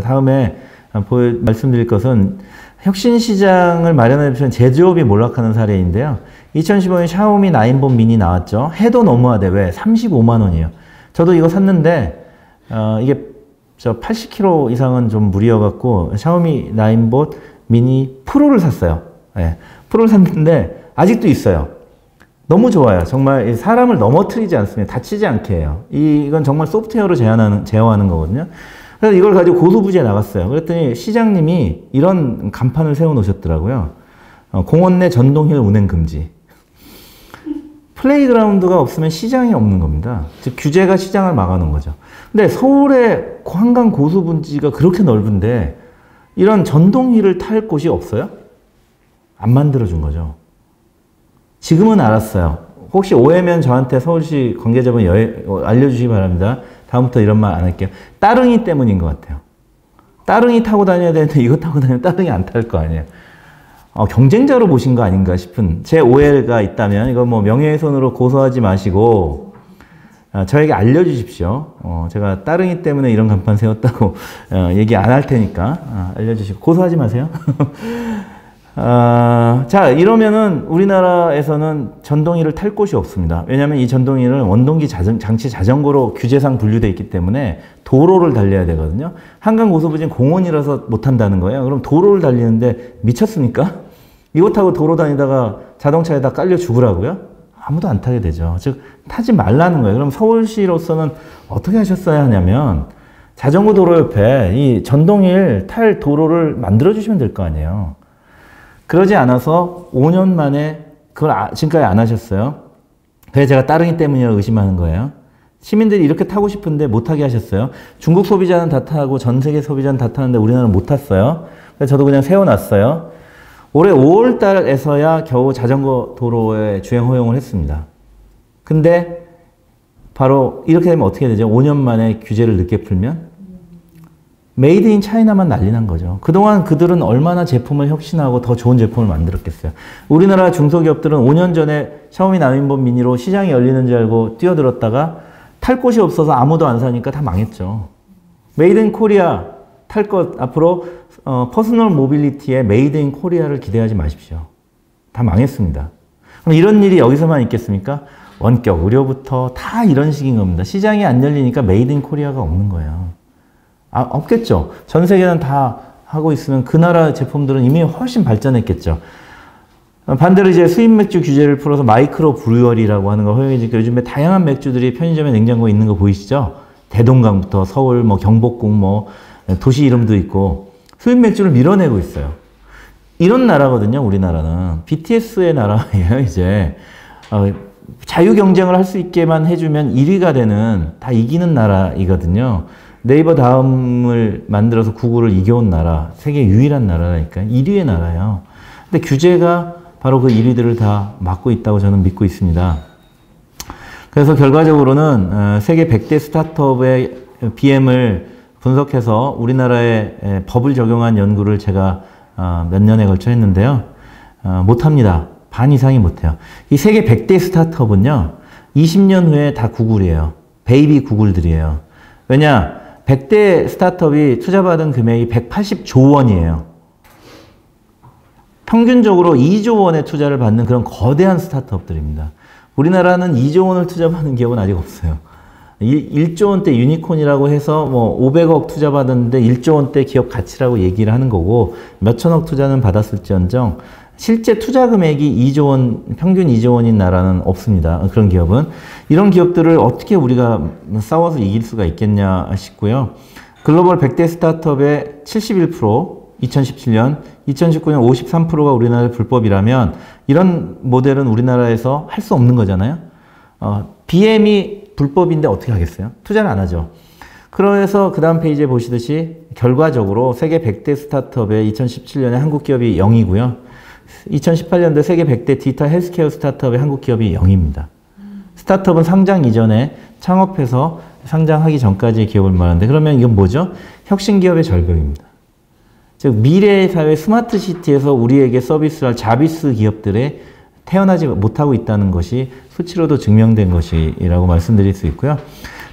다음에 말씀드릴 것은 혁신 시장을 마련해 주신 제조업이 몰락하는 사례인데요. 2015년 샤오미 9본 미니 나왔죠. 해도 너무하대. 왜? 35만 원이에요. 저도 이거 샀는데 어, 이게 저 80kg 이상은 좀 무리여갖고 샤오미 9본 미니 프로를 샀어요. 네. 프로를 샀는데 아직도 있어요. 너무 좋아요. 정말 사람을 넘어뜨리지 않습니다. 다치지 않게 해요. 이건 정말 소프트웨어로 제한하는, 제어하는 거거든요. 그래서 이걸 가지고 고소부지에 나갔어요. 그랬더니 시장님이 이런 간판을 세워 놓으셨더라고요. 어, 공원 내 전동휠 운행 금지. 플레이그라운드가 없으면 시장이 없는 겁니다. 즉 규제가 시장을 막아놓은 거죠. 근데 서울의 한강 고수분지가 그렇게 넓은데 이런 전동휠을 탈 곳이 없어요? 안 만들어준 거죠. 지금은 알았어요. 혹시 오해면 저한테 서울시 관계자분 어, 알려주시기 바랍니다. 다음부터 이런 말 안 할게요. 따릉이 때문인 것 같아요. 따릉이 타고 다녀야 되는데 이거 타고 다니면 따릉이 안 탈 거 아니에요. 어, 경쟁자로 보신 거 아닌가 싶은 제 오해가 있다면 이거 뭐 명예훼손으로 고소하지 마시고 어, 저에게 알려주십시오. 어, 제가 따릉이 때문에 이런 간판 세웠다고 어, 얘기 안 할 테니까 어, 알려주시고 고소하지 마세요. 아, 자, 이러면은 우리나라에서는 전동기를 탈 곳이 없습니다. 왜냐하면 이 전동기는 원동기 자전, 장치 자전거로 규제상 분류되어 있기 때문에 도로를 달려야 되거든요. 한강 고소부진 공원이라서 못 탄다는 거예요. 그럼 도로를 달리는데 미쳤습니까? 이거 타고 도로 다니다가 자동차에다 깔려 죽으라고요? 아무도 안 타게 되죠. 즉, 타지 말라는 거예요. 그럼 서울시로서는 어떻게 하셨어야 하냐면 자전거 도로 옆에 이 전동일 탈 도로를 만들어 주시면 될 거 아니에요. 그러지 않아서 5년 만에 그걸 아, 지금까지 안 하셨어요. 그래서 제가 따릉이 때문이라고 의심하는 거예요. 시민들이 이렇게 타고 싶은데 못하게 하셨어요. 중국 소비자는 다 타고 전 세계 소비자는 다 타는데 우리나라는 못 탔어요. 그래서 저도 그냥 세워놨어요. 올해 5월 달에서야 겨우 자전거 도로에 주행 허용을 했습니다. 근데 바로 이렇게 되면 어떻게 되죠? 5년 만에 규제를 늦게 풀면 Made in China만 난리 난 거죠. 그동안 그들은 얼마나 제품을 혁신하고 더 좋은 제품을 만들었겠어요. 우리나라 중소기업들은 5년 전에 샤오미 나인봇 미니로 시장이 열리는 줄 알고 뛰어들었다가 탈 곳이 없어서 아무도 안 사니까 다 망했죠. Made in Korea 탈 것 앞으로 어, personal mobility의 Made in Korea를 기대하지 마십시오. 다 망했습니다. 그럼 이런 일이 여기서만 있겠습니까? 원격, 의료부터 다 이런 식인 겁니다. 시장이 안 열리니까 Made in Korea가 없는 거예요. 아, 없겠죠. 전 세계는 다 하고 있으면 그 나라 제품들은 이미 훨씬 발전했겠죠. 반대로 이제 수입 맥주 규제를 풀어서 microbrewery라고 하는 걸 허용해주니까 요즘에 다양한 맥주들이 편의점에 냉장고에 있는 거 보이시죠? 대동강부터 서울, 뭐 경복궁, 뭐 도시 이름도 있고 수입 맥주를 밀어내고 있어요. 이런 나라거든요, 우리나라는. BTS의 나라예요, 이제. 어, 자유 경쟁을 할 수 있게만 해주면 1위가 되는, 다 이기는 나라이거든요. 네이버 다음을 만들어서 구글을 이겨온 나라, 세계 유일한 나라니까 1위의 나라예요. 근데 규제가 바로 그 1위들을 다 막고 있다고 저는 믿고 있습니다. 그래서 결과적으로는 어, 세계 100대 스타트업의 BM을 분석해서 우리나라에 법을 적용한 연구를 제가 어, 몇 년에 걸쳐 했는데요. 어, 못합니다. 반 이상이 못해요. 이 세계 100대 스타트업은요. 20년 후에 다 구글이에요. baby 구글들이에요. 왜냐? 100대 스타트업이 투자받은 금액이 180조 원이에요. 평균적으로 2조 원의 투자를 받는 그런 거대한 스타트업들입니다. 우리나라는 2조 원을 투자받는 기업은 아직 없어요. 1, 조 원대 유니콘이라고 해서 뭐 500억 투자받았는데 1조 원대 기업 가치라고 얘기를 하는 거고 몇천억 투자는 받았을지언정 실제 투자 금액이 2조 원, 평균 2조 원인 나라는 없습니다. 그런 기업은. 이런 기업들을 어떻게 우리가 싸워서 이길 수가 있겠냐 싶고요. 글로벌 100대 스타트업의 71%, 2017년, 2019년 53%가 우리나라의 불법이라면 이런 모델은 우리나라에서 할 수 없는 거잖아요. 어, BM이 불법인데 어떻게 하겠어요? 투자를 안 하죠. 그래서 그 다음 페이지에 보시듯이 결과적으로 세계 100대 스타트업의 2017년에 한국 기업이 0이고요. 2018년도 세계 100대 디지털 헬스케어 스타트업의 한국 기업이 0입니다. 스타트업은 상장 이전에 창업해서 상장하기 전까지의 기업을 말하는데 그러면 이건 뭐죠? 혁신 기업의 절벽입니다. 즉 미래의 사회 스마트 시티에서 우리에게 서비스할 자비스 기업들에 태어나지 못하고 있다는 것이 수치로도 증명된 것이라고 말씀드릴 수 있고요.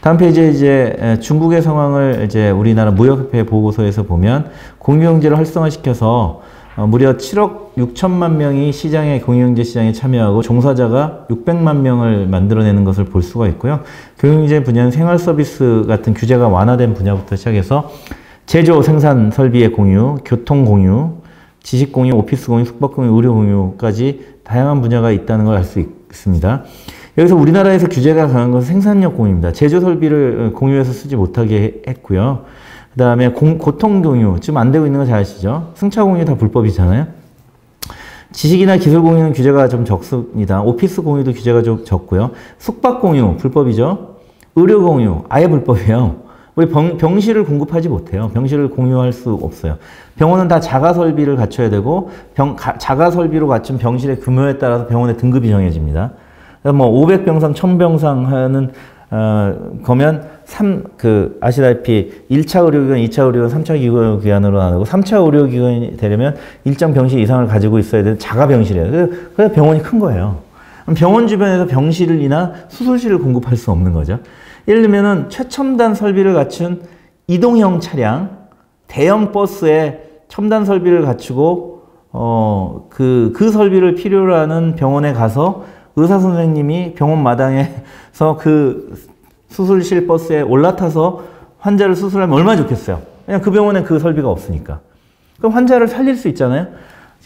다음 페이지에 이제 중국의 상황을 이제 우리나라 무역협회 보고서에서 보면 공유경제를 활성화시켜서 어, 무려 7억 6천만 명이 시장에 공유경제 시장에 참여하고 종사자가 600만 명을 만들어내는 것을 볼 수가 있고요. 경영경제 분야는 생활 서비스 같은 규제가 완화된 분야부터 시작해서 제조 생산 설비의 공유, 교통 공유, 지식 공유, 오피스 공유, 숙박 공유, 의료 공유까지 다양한 분야가 있다는 걸 알 수 있습니다. 여기서 우리나라에서 규제가 강한 것은 생산력 공유입니다. 제조 설비를 어, 공유해서 쓰지 못하게 했고요. 그 다음에 고통 공유, 지금 안 되고 있는 거 잘 아시죠? 승차 공유 다 불법이잖아요. 지식이나 기술 공유는 규제가 좀 적습니다. 오피스 공유도 규제가 좀 적고요. 숙박 공유 불법이죠. 의료 공유 아예 불법이에요. 우리 병, 병실을 공급하지 못해요. 병실을 공유할 수 없어요. 병원은 다 자가 설비를 갖춰야 되고 병, 가, 자가 설비로 갖춘 병실의 규모에 따라서 병원의 등급이 정해집니다. 뭐 500병상, 1000병상 하는 어, 거면 3, 그, 아시다시피 1차 의료기관, 2차 의료기관, 3차 의료기관으로 나누고 3차 의료기관이 되려면 일정 병실 이상을 가지고 있어야 되는 자가 병실이에요. 그래서 병원이 큰 거예요. 병원 주변에서 병실이나 수술실을 공급할 수 없는 거죠. 예를 들면은 최첨단 설비를 갖춘 이동형 차량, 대형 버스에 첨단 설비를 갖추고, 어, 그, 그 설비를 필요로 하는 병원에 가서 의사 선생님이 병원 마당에서 그 수술실 버스에 올라타서 환자를 수술하면 얼마나 좋겠어요. 그냥 그 병원에 그 설비가 없으니까. 그럼 환자를 살릴 수 있잖아요.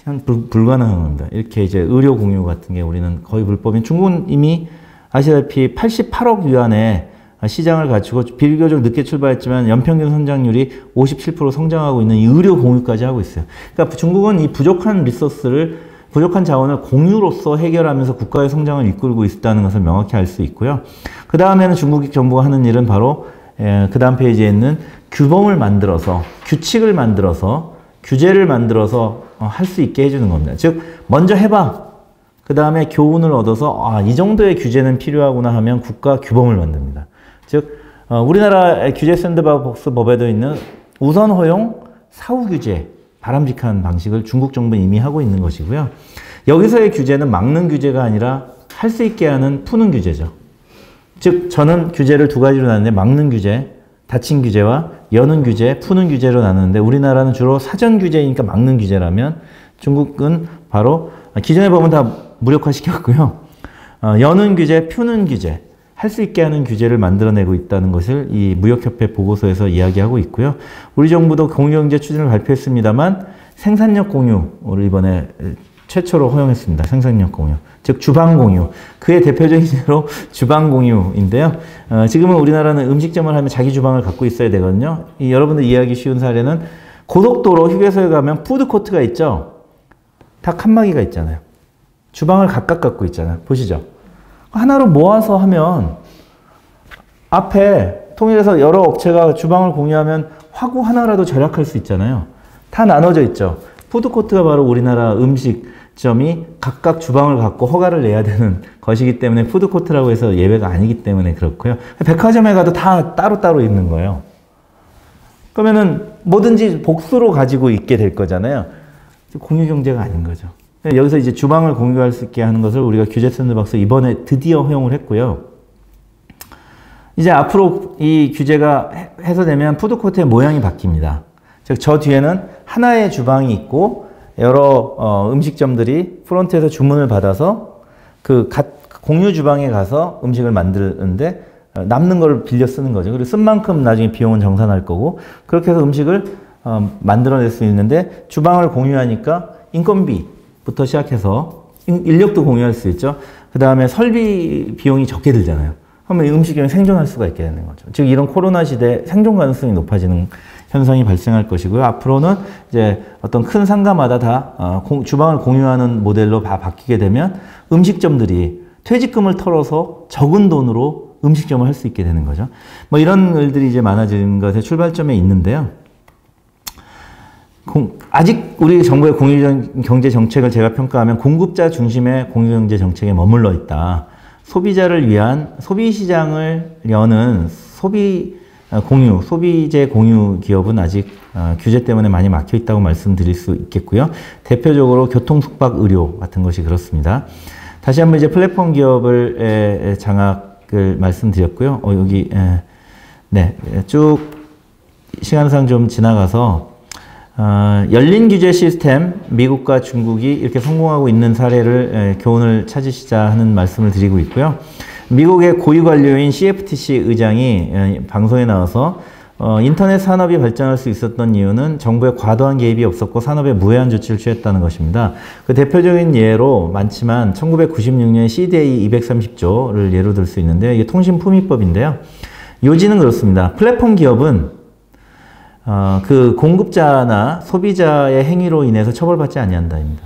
그냥 불, 불가능한 겁니다. 이렇게 이제 의료 공유 같은 게 우리는 거의 불법인 중국은 이미 아시다시피 88억 위안의 시장을 갖추고 비교적 늦게 출발했지만 연평균 성장률이 57% 성장하고 있는 의료 공유까지 하고 있어요. 그러니까 중국은 이 부족한 리소스를 부족한 자원을 공유로서 해결하면서 국가의 성장을 이끌고 있다는 것을 명확히 알 수 있고요. 그 다음에는 중국 정부가 하는 일은 바로 그 다음 페이지에 있는 규범을 만들어서 규칙을 만들어서 규제를 만들어서 어, 할수 있게 해주는 겁니다. 즉 먼저 해봐. 그 다음에 교훈을 얻어서 아, 이 정도의 규제는 필요하구나 하면 국가 규범을 만듭니다. 즉 어, 우리나라 규제 샌드박스 법에도 있는 우선 허용, 사후 규제 바람직한 방식을 중국 정부는 이미 하고 있는 것이고요. 여기서의 규제는 막는 규제가 아니라 할 수 있게 하는 푸는 규제죠. 즉 저는 규제를 두 가지로 나누는데 막는 규제, 닫힌 규제와 여는 규제, 푸는 규제로 나누는데 우리나라는 주로 사전 규제이니까 막는 규제라면 중국은 바로 기존의 법은 다 무력화시켰고요. 어, 여는 규제, 푸는 규제, 할 수 있게 하는 규제를 만들어내고 있다는 것을 이 무역협회 보고서에서 이야기하고 있고요. 우리 정부도 공유경제 추진을 발표했습니다만 생산력 공유를 이번에 최초로 허용했습니다. 생산력 공유. 즉 주방 공유. 그의 대표적인 예로 주방 공유인데요. 어, 지금은 우리나라는 음식점을 하면 자기 주방을 갖고 있어야 되거든요. 이 여러분들 이해하기 쉬운 사례는 고속도로 휴게소에 가면 푸드코트가 있죠. 다 칸막이가 있잖아요. 주방을 각각 갖고 있잖아요. 보시죠. 하나로 모아서 하면 앞에 통일해서 여러 업체가 주방을 공유하면 화구 하나라도 절약할 수 있잖아요. 다 나눠져 있죠. 푸드코트가 바로 우리나라 음식점이 각각 주방을 갖고 허가를 내야 되는 것이기 때문에 푸드코트라고 해서 예외가 아니기 때문에 그렇고요. 백화점에 가도 다 따로따로 있는 거예요. 그러면은 뭐든지 복수로 가지고 있게 될 거잖아요. 공유 경제가 아닌 거죠. 여기서 이제 주방을 공유할 수 있게 하는 것을 우리가 규제 샌드박스 이번에 드디어 허용을 했고요. 이제 앞으로 이 규제가 해소되면 푸드코트의 모양이 바뀝니다. 즉, 저 뒤에는 하나의 주방이 있고 여러 어, 음식점들이 프론트에서 주문을 받아서 그 공유 주방에 가서 음식을 만드는데 어, 남는 걸 빌려 쓰는 거죠. 그리고 쓴 만큼 나중에 비용은 정산할 거고 그렇게 해서 음식을 어, 만들어낼 수 있는데 주방을 공유하니까 인건비 부터 시작해서 인력도 공유할 수 있죠. 그 다음에 설비 비용이 적게 들잖아요. 그러면 음식이 생존할 수가 있게 되는 거죠. 즉 이런 코로나 시대 생존 가능성이 높아지는 현상이 발생할 것이고요. 앞으로는 이제 어떤 큰 상가마다 다 어, 주방을 공유하는 모델로 다 바뀌게 되면 음식점들이 퇴직금을 털어서 적은 돈으로 음식점을 할 수 있게 되는 거죠. 뭐 이런 일들이 이제 많아지는 것의 출발점에 있는데요. 아직 우리 정부의 공유 경제 정책을 제가 평가하면 공급자 중심의 공유 경제 정책에 머물러 있다. 소비자를 위한 소비 시장을 여는 소비 어, 공유, 소비재 공유 기업은 아직 어, 규제 때문에 많이 막혀 있다고 말씀드릴 수 있겠고요. 대표적으로 교통, 숙박, 의료 같은 것이 그렇습니다. 다시 한번 이제 플랫폼 기업을 장악을 말씀드렸고요. 어, 여기 네, 쭉 시간상 좀 지나가서 어, 열린 규제 시스템 미국과 중국이 이렇게 성공하고 있는 사례를 에, 교훈을 찾으시자 하는 말씀을 드리고 있고요. 미국의 고위 관료인 CFTC 의장이 에, 방송에 나와서 어, 인터넷 산업이 발전할 수 있었던 이유는 정부의 과도한 개입이 없었고 산업에 무해한 조치를 취했다는 것입니다. 그 대표적인 예로 많지만 1996년 CDA 230조를 예로 들 수 있는데요. 이게 통신품위법인데요. 요지는 그렇습니다. 플랫폼 기업은 어, 그 공급자나 소비자의 행위로 인해서 처벌받지 아니한다입니다.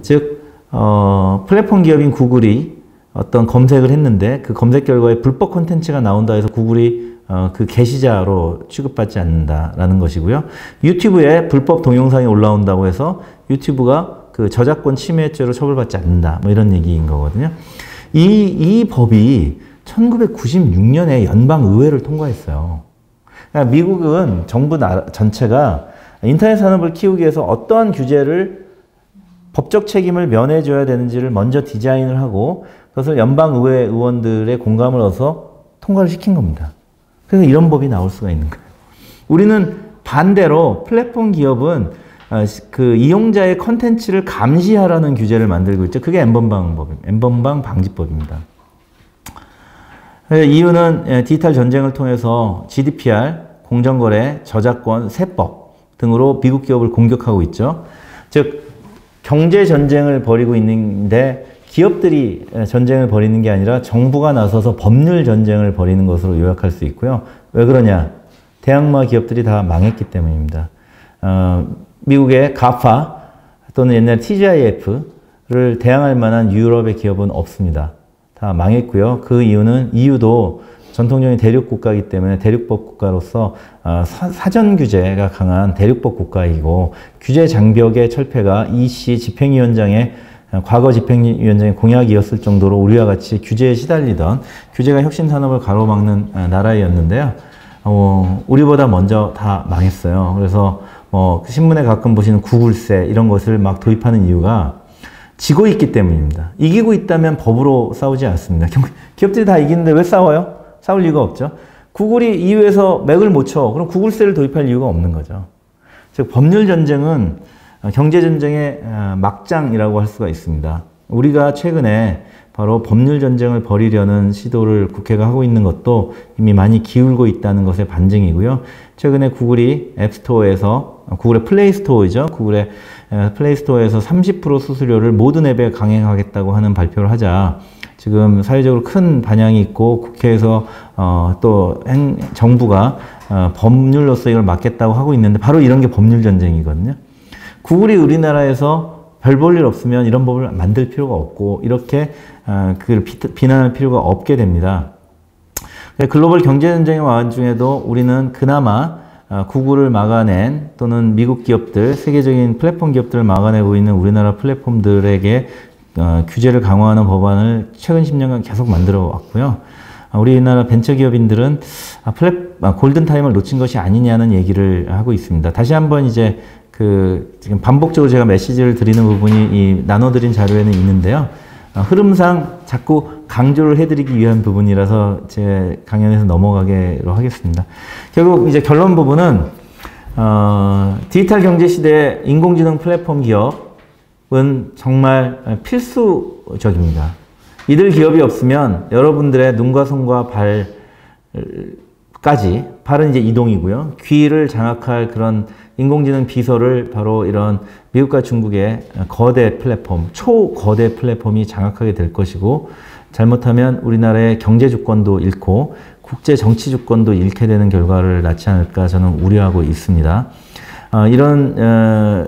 즉 어, 플랫폼 기업인 구글이 어떤 검색을 했는데 그 검색 결과에 불법 콘텐츠가 나온다 해서 구글이 어, 그 게시자로 취급받지 않는다라는 것이고요. 유튜브에 불법 동영상이 올라온다고 해서 유튜브가 그 저작권 침해죄로 처벌받지 않는다. 뭐 이런 얘기인 거거든요. 이, 이 법이 1996년에 연방의회를 통과했어요. 그러니까 미국은 정부 전체가 인터넷 산업을 키우기 위해서 어떠한 규제를 법적 책임을 면해줘야 되는지를 먼저 디자인을 하고 그것을 연방의회 의원들의 공감을 얻어서 통과를 시킨 겁니다. 그래서 이런 법이 나올 수가 있는 거예요. 우리는 반대로 플랫폼 기업은 어, 그 이용자의 컨텐츠를 감시하라는 규제를 만들고 있죠. 그게. 엠번방 방지법입니다. 예, 이유는 예, 디지털 전쟁을 통해서 GDPR, 공정거래, 저작권, 세법 등으로 미국 기업을 공격하고 있죠. 즉 경제 전쟁을 벌이고 있는데 기업들이 예, 전쟁을 벌이는 게 아니라 정부가 나서서 법률 전쟁을 벌이는 것으로 요약할 수 있고요. 왜 그러냐? 대항마 기업들이 다 망했기 때문입니다. 어, 미국의 가파 또는 옛날 TGIF를 대항할 만한 유럽의 기업은 없습니다. 다 망했고요. 그 이유는 EU도 전통적인 대륙 국가이기 때문에 대륙법 국가로서 어, 사전 규제가 강한 대륙법 국가이고 규제 장벽의 철폐가 이씨 집행위원장의 어, 과거 집행위원장의 공약이었을 정도로 우리와 같이 규제에 시달리던 규제가 혁신 산업을 가로막는 어, 나라였는데요. 어, 우리보다 먼저 다 망했어요. 그래서 뭐 신문에 가끔 보시는 구글세 이런 것을 막 도입하는 이유가 지고 있기 때문입니다. 이기고 있다면 법으로 싸우지 않습니다. 기업들이 다 이기는데 왜 싸워요? 싸울 이유가 없죠. 구글이 EU에서 맥을 못 쳐. 그럼 구글세를 도입할 이유가 없는 거죠. 즉 법률 전쟁은 경제 전쟁의 어, 막장이라고 할 수가 있습니다. 우리가 최근에 바로 법률 전쟁을 벌이려는 시도를 국회가 하고 있는 것도 이미 많이 기울고 있다는 것의 반증이고요. 최근에 구글이 앱스토어에서 구글의 플레이스토어이죠. 구글의 플레이스토어에서 30% 수수료를 모든 앱에 강행하겠다고 하는 발표를 하자 지금 사회적으로 큰 반향이 있고 국회에서 어, 또 행, 정부가 어, 법률로서 이걸 막겠다고 하고 있는데 바로 이런 게 법률 전쟁이거든요. 구글이 우리나라에서 별 볼 일 없으면 이런 법을 만들 필요가 없고 이렇게 어, 그걸 비, 난할 필요가 없게 됩니다. 글로벌 경제 전쟁의 와중에도 우리는 그나마 어, 구글을 막아낸 또는 미국 기업들, 세계적인 플랫폼 기업들을 막아내고 있는 우리나라 플랫폼들에게 어, 규제를 강화하는 법안을 최근 10년간 계속 만들어 왔고요. 아, 우리나라 벤처기업인들은 아, 플랫, 아, 골든타임을 놓친 것이 아니냐는 얘기를 하고 있습니다. 다시 한번 이제 그 지금 반복적으로 제가 메시지를 드리는 부분이 이 나눠드린 자료에는 있는데요. 어, 흐름상 자꾸 강조를 해드리기 위한 부분이라서 제 강연에서 넘어가기로 하겠습니다. 결국 이제 결론 부분은 어, 디지털 경제 시대 인공지능 플랫폼 기업 은 정말 필수적입니다. 이들 기업이 없으면 여러분들의 눈과 손과 발까지 발은 이제 이동이고요. 귀를 장악할 그런 인공지능 비서를 바로 이런 미국과 중국의 거대 플랫폼, 초거대 플랫폼이 장악하게 될 것이고 잘못하면 우리나라의 경제 주권도 잃고 국제 정치 주권도 잃게 되는 결과를 낳지 않을까 저는 우려하고 있습니다. 어, 이런 어,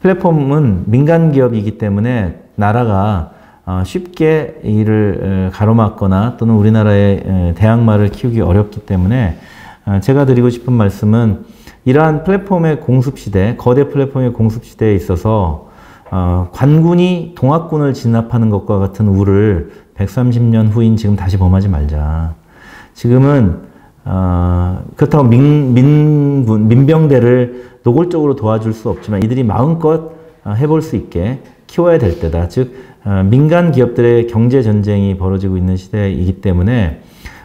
플랫폼은 민간 기업이기 때문에 나라가 어, 쉽게 이를 어, 가로막거나 또는 우리나라의 대항마를 키우기 어렵기 때문에 어, 제가 드리고 싶은 말씀은 이러한 플랫폼의 공습 시대, 거대 플랫폼의 공습 시대에 있어서 어, 관군이 동학군을 진압하는 것과 같은 우를 130년 후인 지금 다시 범하지 말자. 지금은 어, 그렇다고 민, 민군, 민병대를 노골적으로 도와줄 수 없지만 이들이 마음껏 어, 해볼 수 있게 키워야 될 때다. 즉 어, 민간 기업들의 경제 전쟁이 벌어지고 있는 시대이기 때문에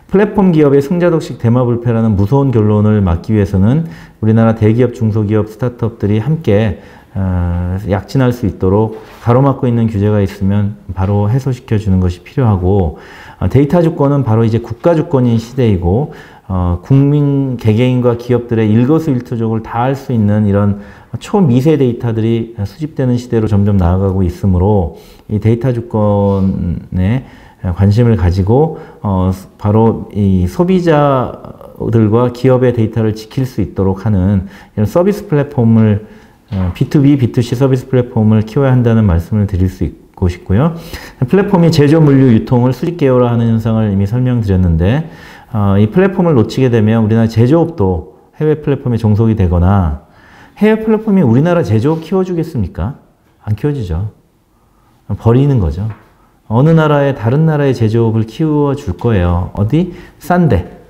플랫폼 기업의 승자 독식 대마 불패라는 무서운 결론을 막기 위해서는 우리나라 대기업, 중소기업, 스타트업들이 함께 어, 약진할 수 있도록 가로막고 있는 규제가 있으면 바로 해소시켜 주는 것이 필요하고 어, 데이터 주권은 바로 이제 국가 주권인 시대이고 어, 국민 개개인과 기업들의 일거수일투족을 다 알 수 있는 이런 초미세 데이터들이 수집되는 시대로 점점 나아가고 있으므로 이 데이터 주권에 관심을 가지고 어, 바로 이 소비자들과 기업의 데이터를 지킬 수 있도록 하는 이런 서비스 플랫폼을 B2B, 어, B2C 서비스 플랫폼을 키워야 한다는 말씀을 드릴 수 있고 싶고요. 플랫폼이 제조 물류 유통을 수직 계열화하는 현상을 이미 설명드렸는데 어, 이 플랫폼을 놓치게 되면 우리나라 제조업도 해외 플랫폼에 종속이 되거나 해외 플랫폼이 우리나라 제조업 키워주겠습니까? 안 키워주죠. 버리는 거죠. 어느 나라의 다른 나라의 제조업을 키워줄 거예요. 어디? 싼데.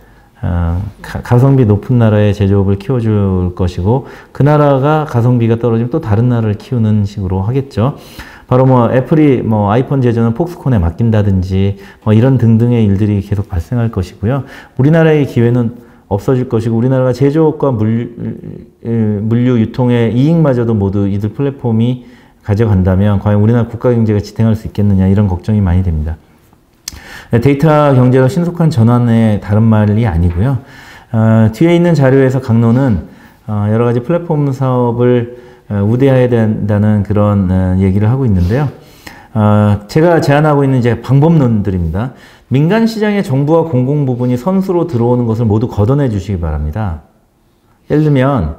어, 가 성비 높은 나라의 제조업을 키워줄 것이고 그 나라가 가성비가 떨어지면 또 다른 나라를 키우는 식으로 하겠죠. 바로 뭐 애플이 뭐 아이폰 제조는 폭스콘에 맡긴다든지 뭐 이런 등등의 일들이 계속 발생할 것이고요. 우리나라의 기회는 없어질 것이고 우리나라가 제조업과 물류, 물류 유통의 이익마저도 모두 이들 플랫폼이 가져간다면 과연 우리나라 국가 경제가 지탱할 수 있겠느냐 이런 걱정이 많이 됩니다. 데이터 경제로 신속한 전환의 다른 말이 아니고요. 어, 뒤에 있는 자료에서 강론은 어, 여러 가지 플랫폼 사업을 어, 우대해야 된다는 그런 어, 얘기를 하고 있는데요. 어, 제가 제안하고 있는 이제 방법론들입니다. 민간 시장의 정부와 공공 부분이 선수로 들어오는 것을 모두 걷어내 주시기 바랍니다. 예를 들면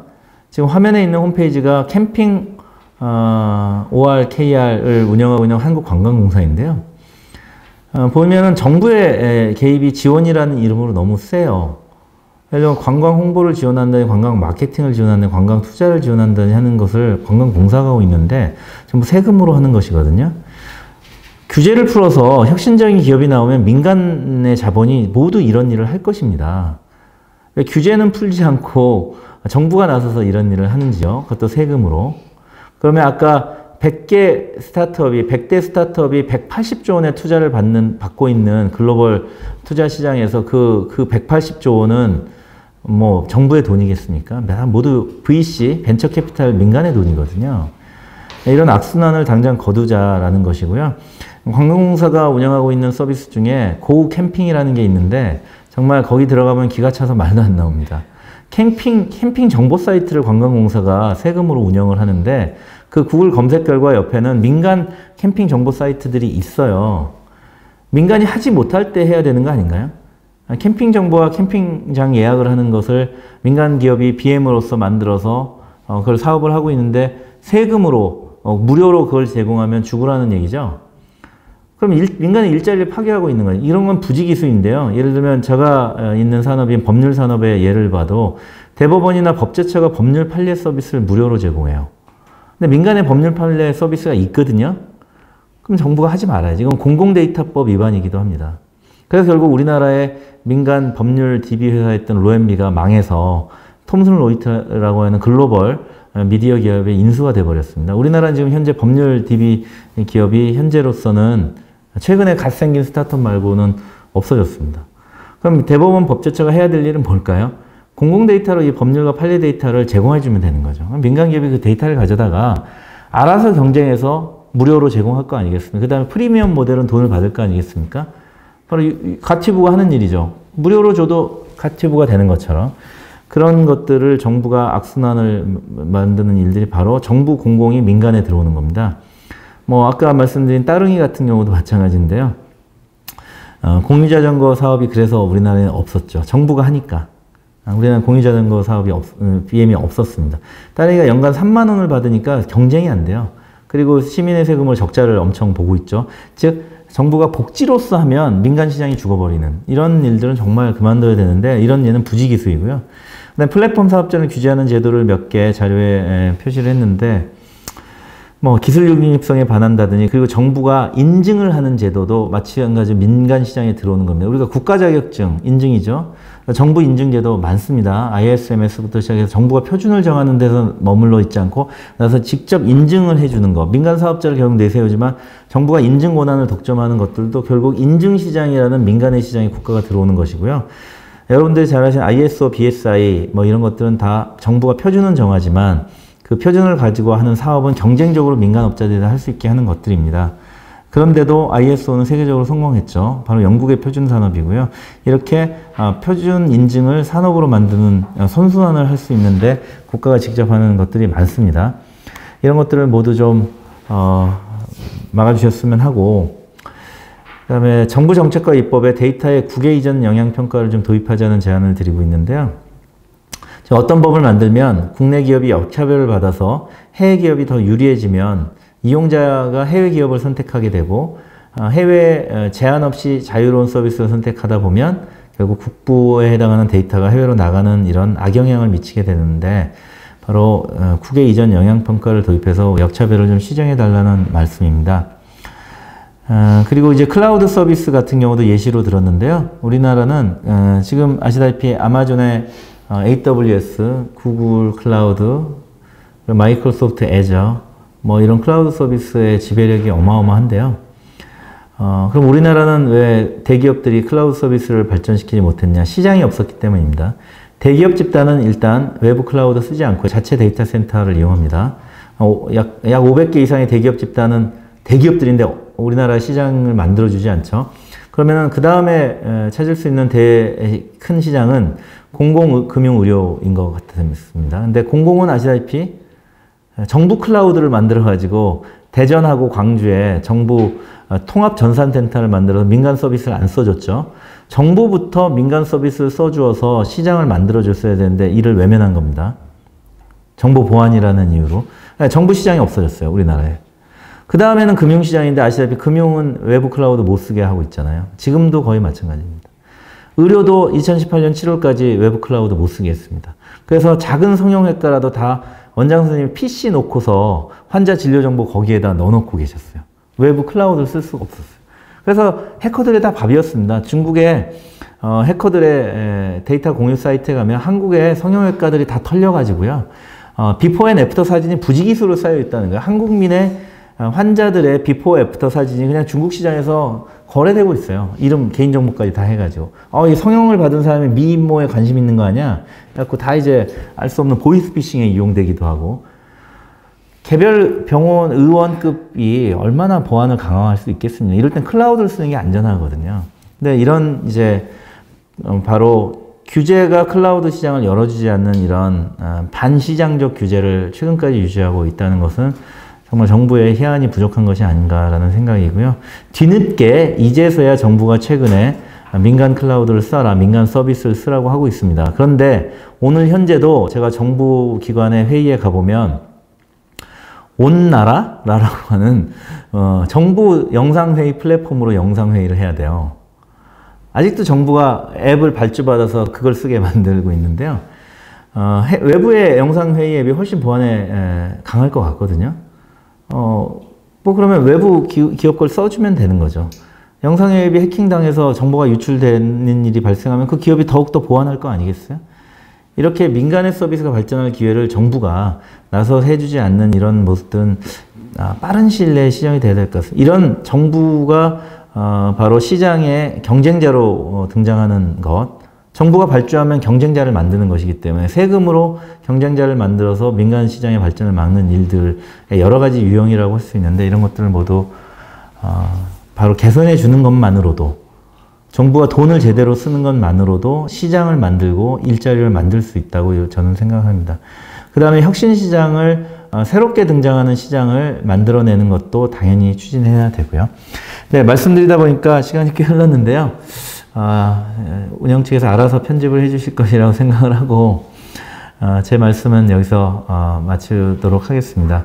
지금 화면에 있는 홈페이지가 캠핑 어, ORKR을 운영하고 있는 한국관광공사인데요. 어, 보면은 정부의 개입이 지원이라는 이름으로 너무 세요. 예를 관광 홍보를 지원한다니 관광 마케팅을 지원한다니 관광 투자를 지원한다니 하는 것을 관광공사가 하고 있는데 전부 세금으로 하는 것이거든요. 규제를 풀어서 혁신적인 기업이 나오면 민간의 자본이 모두 이런 일을 할 것입니다. 왜 규제는 풀지 않고 정부가 나서서 이런 일을 하는지요? 그것도 세금으로. 그러면 아까 100개 스타트업이 100대 스타트업이 180조 원의 투자를 받는 받고 있는 글로벌 투자 시장에서 그그 180조 원은 뭐 정부의 돈이겠습니까? 모두 VC 벤처 캐피탈 민간의 돈이거든요. 이런 악순환을 당장 거두자라는 것이고요. 관광공사가 운영하고 있는 서비스 중에 고우 캠핑이라는 게 있는데 정말 거기 들어가면 기가 차서 말도 안 나옵니다. 캠핑 캠핑 정보 사이트를 관광공사가 세금으로 운영을 하는데 그 구글 검색 결과 옆에는 민간 캠핑 정보 사이트들이 있어요. 민간이 하지 못할 때 해야 되는 거 아닌가요? 캠핑 정보와 캠핑장 예약을 하는 것을 민간 기업이 BM으로서 만들어서 어, 그걸 사업을 하고 있는데 세금으로 어, 무료로 그걸 제공하면 죽으라는 얘기죠. 그럼 일, 민간의 일자리를 파괴하고 있는 거예요. 이런 건 부지기수인데요. 예를 들면 제가 어, 있는 산업인 법률 산업의 예를 봐도 대법원이나 법제처가 법률 판례 서비스를 무료로 제공해요. 근데 민간의 법률 판례 서비스가 있거든요. 그럼 정부가 하지 말아야지. 이건 공공데이터법 위반이기도 합니다. 그래서 결국 우리나라의 민간 법률 DB 회사였던 로앤비가 망해서 톰슨 로이터라고 하는 글로벌 미디어 기업의 인수가 돼버렸습니다. 우리나라는 지금 현재 법률 DB 기업이 현재로서는 최근에 갓 생긴 스타트업 말고는 없어졌습니다. 그럼 대법원 법제처가 해야 될 일은 뭘까요? 공공 데이터로 이 법률과 판례 데이터를 제공해 주면 되는 거죠. 민간 기업이 그 데이터를 가져다가 알아서 경쟁해서 무료로 제공할 거 아니겠습니까? 그 다음에 프리미엄 모델은 돈을 받을 거 아니겠습니까? 바로 가티부가 하는 일이죠. 무료로 줘도 가티부가 되는 것처럼 그런 것들을 정부가 악순환을 만드는 일들이 바로 정부 공공이 민간에 들어오는 겁니다. 뭐 아까 말씀드린 따릉이 같은 경우도 마찬가지인데요. 어, 공유자전거 사업이 그래서 우리나라에 없었죠. 정부가 하니까. 아, 우리나라 공유자전거 사업이 없, BM이 어, 없었습니다. 딸애가 연간 3만 원을 받으니까 경쟁이 안 돼요. 그리고 시민의 세금을 적자를 엄청 보고 있죠. 즉 정부가 복지로서 하면 민간 시장이 죽어버리는 이런 일들은 정말 그만둬야 되는데 이런 예는 부지기수이고요. 플랫폼 사업자를 규제하는 제도를 몇 개 자료에 표시를 했는데 뭐 기술 융립성에 반한다더니 그리고 정부가 인증을 하는 제도도 마찬가지로 민간 시장에 들어오는 겁니다. 우리가 국가 자격증 인증이죠. 정부 인증 제도 많습니다. ISMS부터 시작해서 정부가 표준을 정하는 데서 머물러 있지 않고 나서 직접 인증을 해주는 거. 민간 사업자를 결국 내세우지만 정부가 인증 권한을 독점하는 것들도 결국 인증 시장이라는 민간의 시장에 국가가 들어오는 것이고요. 여러분들이 잘 아시는 ISO, BSI 뭐 이런 것들은 다 정부가 표준은 정하지만 그 표준을 가지고 하는 사업은 경쟁적으로 민간업자들이 할 수 있게 하는 것들입니다. 그런데도 ISO는 세계적으로 성공했죠. 바로 영국의 표준 산업이고요. 이렇게 아, 표준 인증을 산업으로 만드는 아, 선순환을 할 수 있는데 국가가 직접 하는 것들이 많습니다. 이런 것들을 모두 좀 어, 막아주셨으면 하고 그다음에 정부 정책과 입법에 데이터의 국외 이전 영향 평가를 좀 도입하자는 제안을 드리고 있는데요. 어떤 법을 만들면 국내 기업이 역차별을 받아서 해외 기업이 더 유리해지면 이용자가 해외 기업을 선택하게 되고 어, 해외 어, 제한 없이 자유로운 서비스를 선택하다 보면 결국 국부에 해당하는 데이터가 해외로 나가는 이런 악영향을 미치게 되는데 바로 어, 국외 이전 영향평가를 도입해서 역차별을 좀 시정해 달라는 말씀입니다. 그리고 이제 클라우드 서비스 같은 경우도 예시로 들었는데요. 우리나라는 지금 아시다시피 아마존의 AWS, 구글 클라우드, 마이크로소프트 애저 뭐 이런 클라우드 서비스의 지배력이 어마어마한데요. 어, 그럼 우리나라는 왜 대기업들이 클라우드 서비스를 발전시키지 못했냐? 시장이 없었기 때문입니다. 대기업 집단은 일단 외부 클라우드 쓰지 않고 자체 데이터 센터를 이용합니다. 어, 약, 약 500개 이상의 대기업 집단은 대기업들인데 우리나라 시장을 만들어주지 않죠. 그러면 그 다음에 찾을 수 있는 대, 큰 시장은 공공금융의료인 것 같습니다. 근데 공공은 아시다시피 정부 클라우드를 만들어가지고 대전하고 광주에 정부 어, 통합 전산센터를 만들어서 민간 서비스를 안 써줬죠. 정부부터 민간 서비스를 써주어서 시장을 만들어줬어야 되는데 이를 외면한 겁니다. 정보 보안이라는 이유로. 네, 정부 시장이 없어졌어요, 우리나라에. 그 다음에는 금융시장인데 아시다시피 금융은 외부 클라우드 못 쓰게 하고 있잖아요. 지금도 거의 마찬가지입니다. 의료도 2018년 7월까지 외부 클라우드 못 쓰게 했습니다. 그래서 작은 성형외과라도 다 원장 선생님이 PC 놓고서 환자 진료 정보 거기에다 넣어놓고 계셨어요. 외부 클라우드를 쓸 수가 없었어요. 그래서 해커들이 다 밥이었습니다. 중국의 어, 해커들의 데이터 공유 사이트에 가면 한국의 성형외과들이 다 털려가지고요. 어, before and after 사진이 부지기수로 쌓여 있다는 거예요. 한국민의 어, 환자들의 before after 사진이 그냥 중국 시장에서 거래되고 있어요. 이름, 개인정보까지 다 해가지고. 어, 이 성형을 받은 사람이 미인모에 관심 있는 거 아니야? 그래갖고 다 이제 알 수 없는 보이스피싱에 이용되기도 하고. 개별 병원 의원급이 얼마나 보안을 강화할 수 있겠습니까? 이럴 땐 클라우드를 쓰는 게 안전하거든요. 근데 이런 이제 어, 바로 규제가 클라우드 시장을 열어주지 않는 이런 어, 반시장적 규제를 최근까지 유지하고 있다는 것은 정말 정부의 해안이 부족한 것이 아닌가라는 생각이고요. 뒤늦게 이제서야 정부가 최근에 민간 클라우드를 써라, 민간 서비스를 쓰라고 하고 있습니다. 그런데 오늘 현재도 제가 정부 기관의 회의에 가보면 온 나라라고 하는 어, 정부 영상회의 플랫폼으로 영상회의를 해야 돼요. 아직도 정부가 앱을 발주받아서 그걸 쓰게 만들고 있는데요. 어, 해, 외부의 영상회의 앱이 훨씬 보안에 에, 강할 것 같거든요. 어, 뭐 그러면 외부 기, 기업 걸 써주면 되는 거죠. 영상 앱이 해킹당해서 정보가 유출되는 일이 발생하면 그 기업이 더욱더 보완할 거 아니겠어요? 이렇게 민간의 서비스가 발전할 기회를 정부가 나서 해주지 않는 이런 모습들은 아, 빠른 시일 내에 시장이 돼야 될 것 같습니다. 이런 정부가 어, 바로 시장의 경쟁자로 어, 등장하는 것, 정부가 발주하면 경쟁자를 만드는 것이기 때문에 세금으로 경쟁자를 만들어서 민간 시장의 발전을 막는 일들의 여러 가지 유형이라고 할 수 있는데 이런 것들을 모두 어, 바로 개선해 주는 것만으로도 정부가 돈을 제대로 쓰는 것만으로도 시장을 만들고 일자리를 만들 수 있다고 저는 생각합니다. 그 다음에 혁신 시장을 어, 새롭게 등장하는 시장을 만들어내는 것도 당연히 추진해야 되고요. 네, 말씀드리다 보니까 시간이 꽤 흘렀는데요. 아, 운영 측에서 알아서 편집을 해주실 것이라고 생각을 하고 아, 제 말씀은 여기서 어, 마치도록 하겠습니다.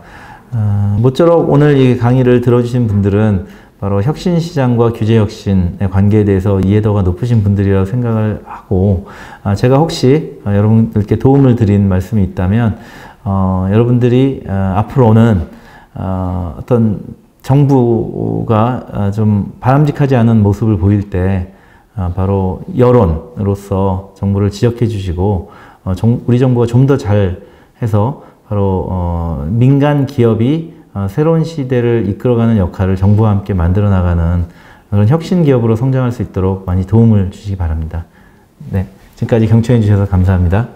아, 모쪼록 오늘 이 강의를 들어주신 분들은 바로 혁신시장과 규제혁신의 관계에 대해서 이해도가 높으신 분들이라고 생각을 하고 아, 제가 혹시 어, 여러분들께 도움을 드린 말씀이 있다면 어, 여러분들이 어, 앞으로는 어, 어떤 정부가 어, 좀 바람직하지 않은 모습을 보일 때 어, 바로 여론으로서 정부를 지적해 주시고 어, 정, 우리 정부가 좀 더 잘 해서 바로 어, 민간 기업이 어, 새로운 시대를 이끌어가는 역할을 정부와 함께 만들어 나가는 그런 혁신 기업으로 성장할 수 있도록 많이 도움을 주시기 바랍니다. 네, 지금까지 경청해 주셔서 감사합니다.